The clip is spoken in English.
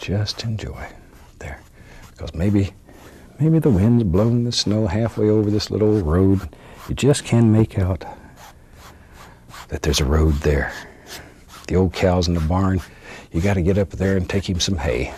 Just enjoy there. Because maybe, maybe the wind's blowing the snow halfway over this little road. You just can't make out that there's a road there. The old cow's in the barn. You got to get up there and take him some hay.